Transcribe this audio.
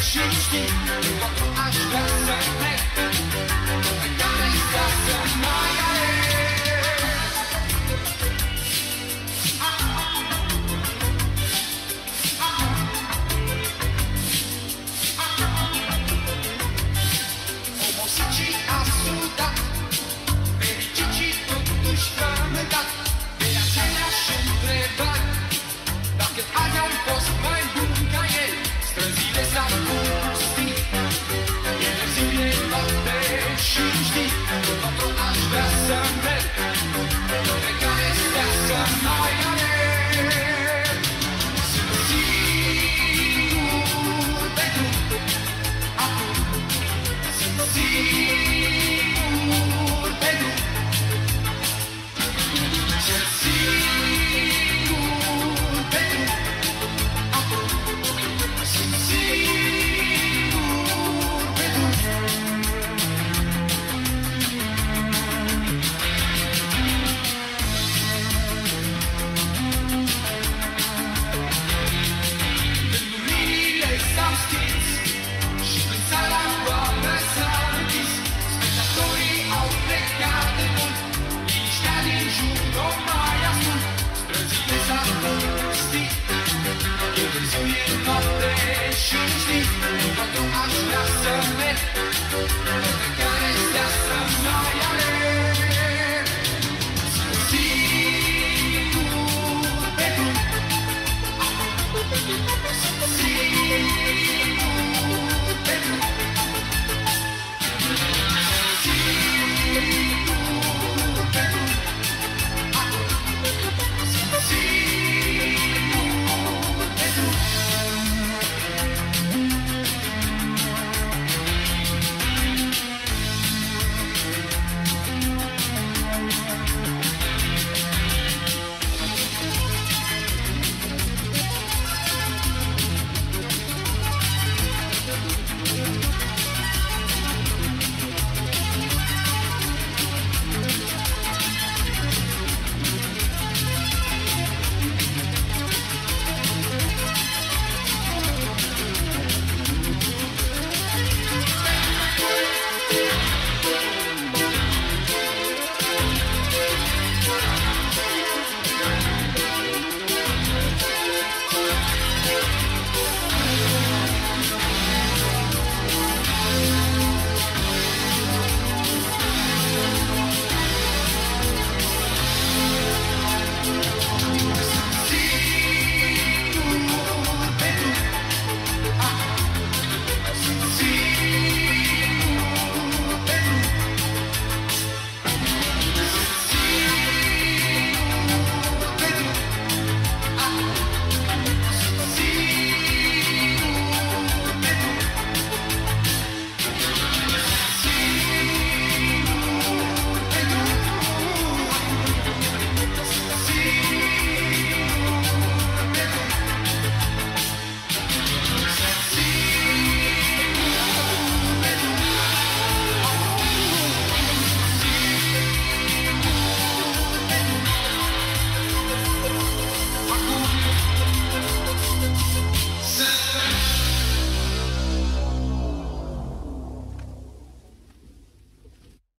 și știi Totul aș vrea să plec Pe care sta să mai aleg Obosicii a sudat Fericicii totuși frământat De aceleași întrebări I'm scared.